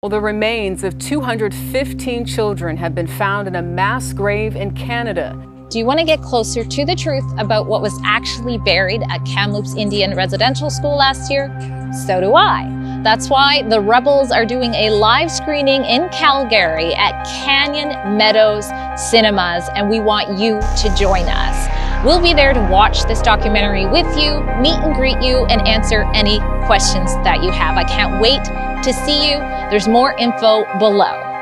Well, the remains of 215 children have been found in a mass grave in Canada. Do you want to get closer to the truth about what was actually buried at Kamloops Indian Residential School last year? So do I. That's why the Rebels are doing a live screening in Calgary at Canyon Meadows Cinemas, and we want you to join us. We'll be there to watch this documentary with you, meet and greet you, and answer any questions that you have. I can't wait to see you. There's more info below.